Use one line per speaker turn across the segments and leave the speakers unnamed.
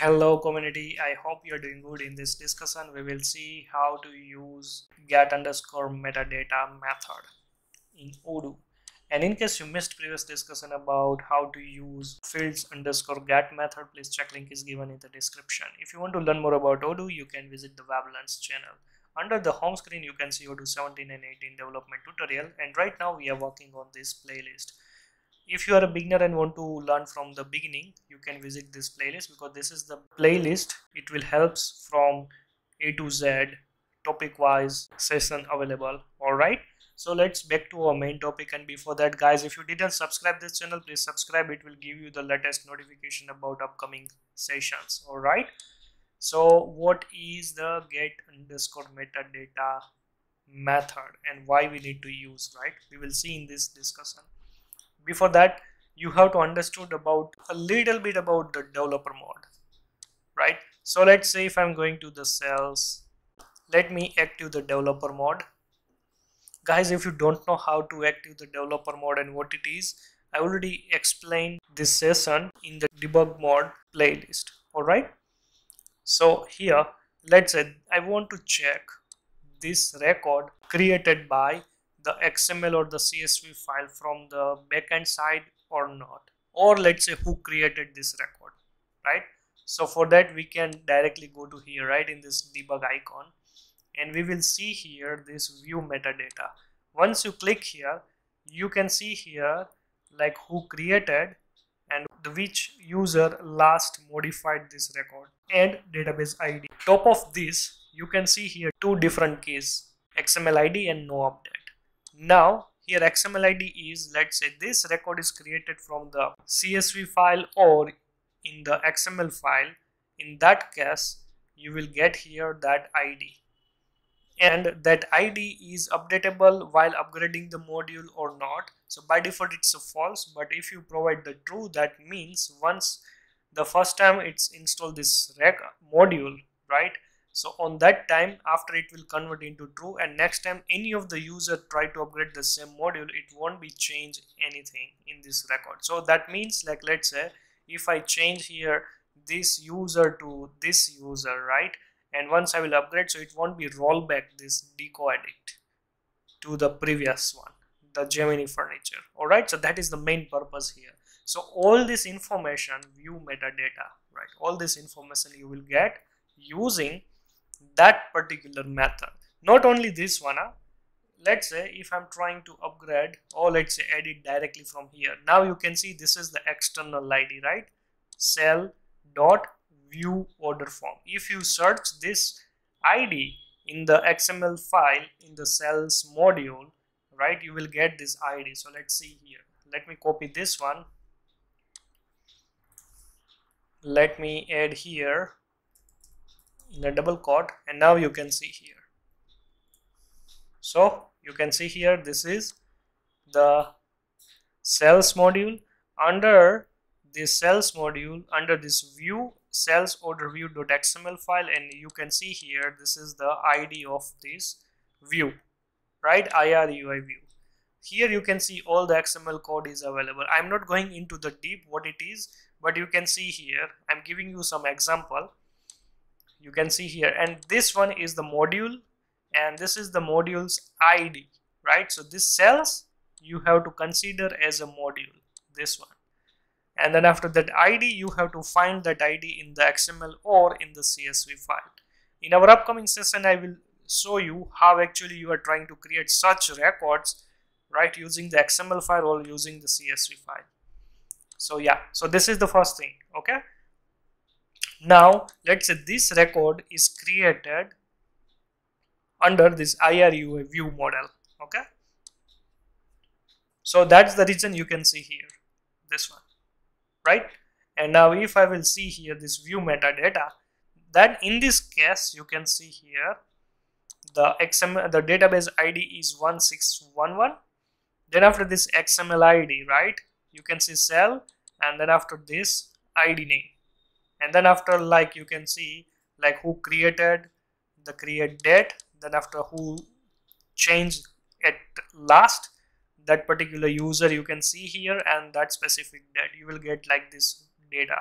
Hello community, I hope you're doing good. In this discussion, we will see how to use get underscore metadata method in Odoo. And in case you missed previous discussion about how to use fields underscore get method, please check link is given in the description. If you want to learn more about Odoo, you can visit the Weblearns channel. Under the home screen, you can see Odoo 17 and 18 development tutorial. And right now we are working on this playlist if you are a beginner and want to learn from the beginning you can visit this playlist because this is the playlist. It will helps from a to z topic wise session available. All right? So let's back to our main topic. And before that guys if you didn't subscribe this channel please subscribe. It will give you the latest notification about upcoming sessions. All right? So what is the get underscore metadata method and why we need to use right? We will see in this discussion before that you have to understood about a little bit about the developer mode right? So let's say if i'm going to the sales let me active the developer mode. Guys if you don't know how to active the developer mode and what it is i already explained this session in the debug mode playlist all right? So here let's say i want to check this record created by the XML or the CSV file from the backend side or not? Or let's say who created this record right? So for that we can directly go to here right in this debug icon. And we will see here this view metadata. Once you click here you can see here like who created and the which user last modified this record and database id top of this you can see here two different keys xml id and no update now here XML ID is let's say this record is created from the CSV file or in the XML file. In that case, you will get here that ID and that ID is updatable while upgrading the module or not. So by default it's a false but if you provide the true that means once the first time it's installed this rec module right so on that time after it will convert into true and next time any of the user try to upgrade the same module it won't be change anything in this record. So that means like let's say if i change here this user to this user right? And once i will upgrade so it won't be rollback this Deco Addict to the previous one the gemini furniture. All right so that is the main purpose here. So all this information view metadata right? All this information you will get using that particular method. Not only this one huh? let's say if i'm trying to upgrade or let's say edit directly from here. Now you can see this is the external id right? Sale dot view order form. If you search this id in the xml file in the sales module right you will get this id so let's see here. Let me copy this one. Let me add here in a double quote and now you can see here. So you can see here this is the sales module. Under this sales module under this view cells order view.xml file and you can see here this is the id of this view right? Irui view. Here you can see all the xml code is available. I'm not going into the deep what it is but you can see here i'm giving you some example you can see here. And this one is the module and this is the module's id right? So this sales you have to consider as a module this one. And then after that id you have to find that id in the xml or in the csv file. In our upcoming session i will show you how actually you are trying to create such records right using the xml file or using the csv file. So yeah. So this is the first thing okay now let's say this record is created under this IRUI view model okay? So that's the reason you can see here this one right? And now if I will see here this view metadata then in this case you can see here the XML the database ID is 1611 then after this XML ID right you can see sale and then after this ID name and then after like you can see like who created the create date. Then after who changed at last. That particular user you can see here and that specific date. You will get like this data.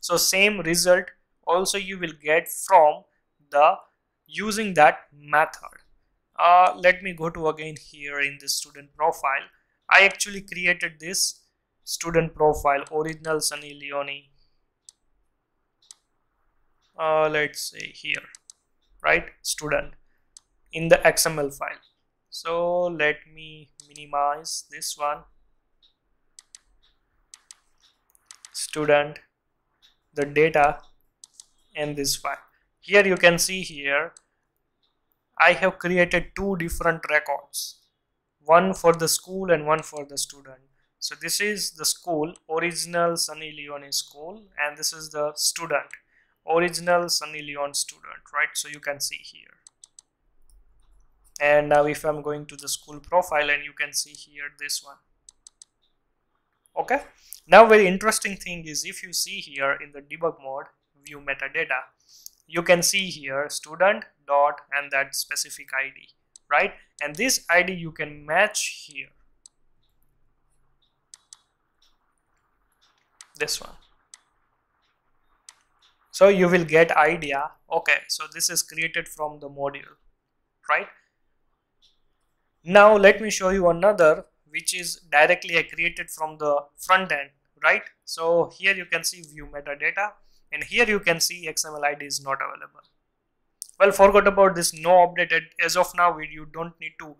So same result also you will get from the using that method. Uh, let me go to again here in the student profile. I actually created this student profile original Sunny Leone uh, let's say here right? Student in the XML file. So let me minimize this one. Student the data in this file. Here you can see here I have created two different records. One for the school and one for the student. So this is the school original Sunny Leone school and this is the student original Sunny Leone student right? So you can see here. And now if I'm going to the school profile and you can see here this one. Okay? Now very interesting thing is if you see here in the debug mode view metadata you can see here student dot and that specific id right? And this id you can match here. This one so you will get idea. Okay so this is created from the module right? Now let me show you another which is directly created from the front end right? So here you can see view metadata and here you can see xml id is not available. Well forgot about this no updated. As of now we, you don't need to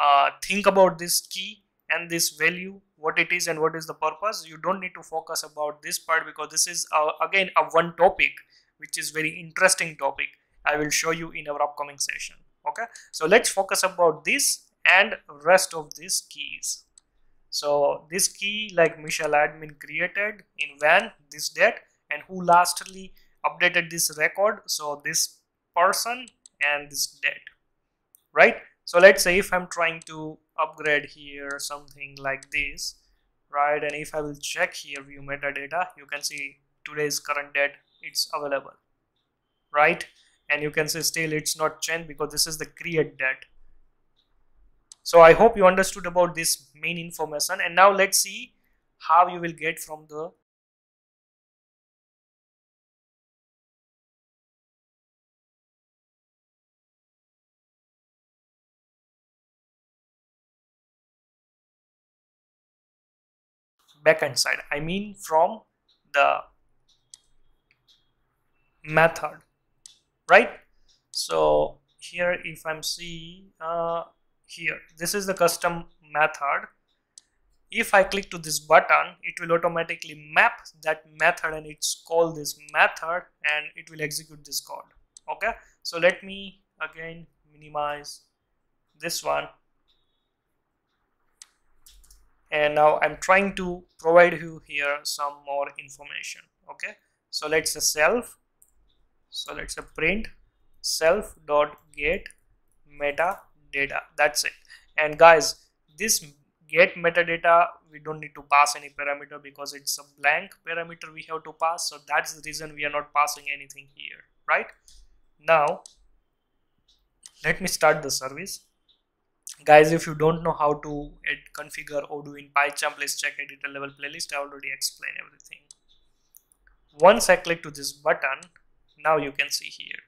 uh, think about this key and this value what it is and what is the purpose you don't need to focus about this part because this is uh, again a one topic which is very interesting topic i will show you in our upcoming session okay? So let's focus about this and rest of these keys. So this key like Mitchell Admin created in when this date and who lastly updated this record so this person and this date right? So let's say if i'm trying to upgrade here something like this right? And if i will check here view metadata you can see today's current date it's available right? And you can see still it's not changed because this is the create date. So i hope you understood about this main information. And now let's see how you will get from the backend side. I mean from the method right? So here if i'm see uh, here this is the custom method. If i click to this button it will automatically map that method and it's called this method and it will execute this code. Okay? So let me again minimize this one and now I'm trying to provide you here some more information okay? So let's say self so let's say print self dot get metadata that's it. And guys this get metadata we don't need to pass any parameter because it's a blank parameter we have to pass. So that's the reason we are not passing anything here right? Now let me start the service guys if you don't know how to add, configure odoo in pycharm please check editor level playlist. I already explained everything. Once i click to this button now you can see here.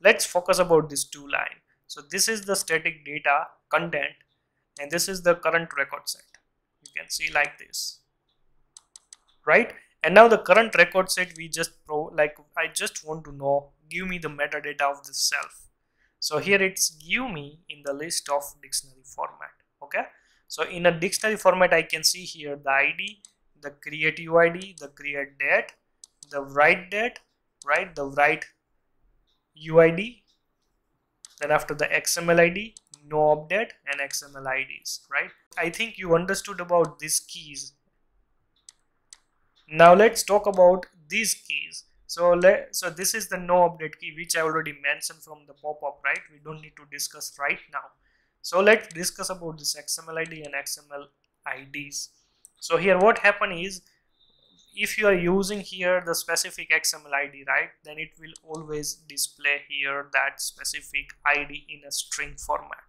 Let's focus about this two line so this is the static data content and this is the current record set. You can see like this. Right? And now the current record set we just pro like i just want to know give me the metadata of this self so here it's give me in the list of dictionary format okay? So in a dictionary format i can see here the id the create uid the create date the write date right the write uid then after the xml id no update and xml ids right? I think you understood about these keys. Now let's talk about these keys so let so this is the no update key which i already mentioned from the pop-up right? We don't need to discuss right now. So let's discuss about this xml id and xml ids so here what happen is if you are using here the specific xml id right then it will always display here that specific id in a string format.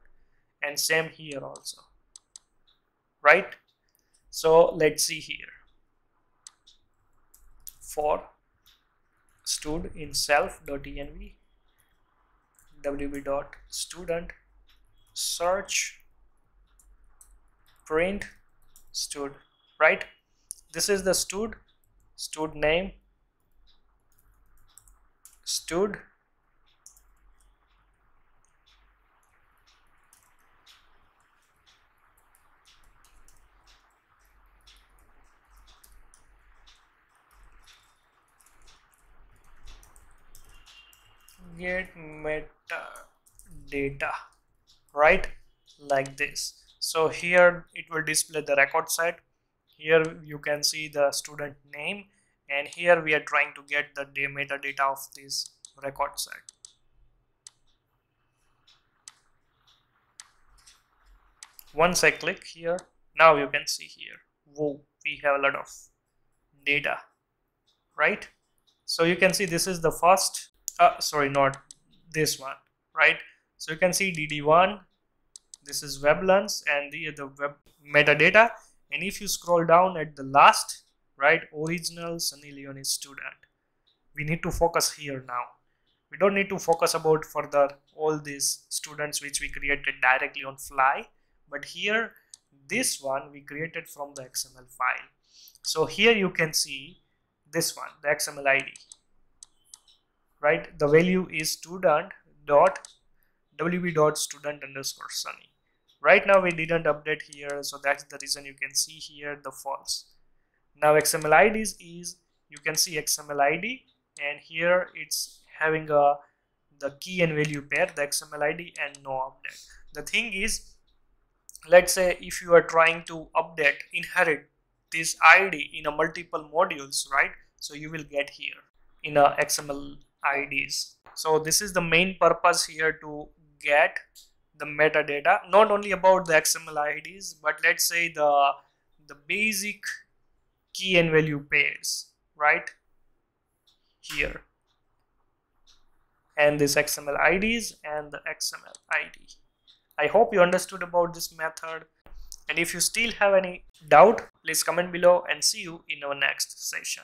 And same here also right? So let's see here. For stud in self.env wb.student search print stud right? This is the stud stud name stud get metadata right? Like this. So here it will display the record set here you can see the student name. And here we are trying to get the metadata of this record set once I click here now you can see here. Whoa we have a lot of data right? So you can see this is the first uh, sorry not this one right? So you can see dd1 this is WebLearns and the the web metadata. And if you scroll down at the last right original Sunny Leone student we need to focus here now. We don't need to focus about further all these students which we created directly on fly but here this one we created from the XML file. So here you can see this one the XML ID right? The value is student dot wb dot student underscore sunny. Right now we didn't update here so that's the reason you can see here the false. Now xml ids is you can see xml id and here it's having a the key and value pair the xml id and no update. The thing is let's say if you are trying to update inherit this id in a multiple modules right? So you will get here in a xml IDs. So this is the main purpose here to get the metadata, not only about the XML IDs, but let's say the, the basic key and value pairs, right? Here. And this XML IDs and the XML ID. I hope you understood about this method. And if you still have any doubt, please comment below and see you in our next session.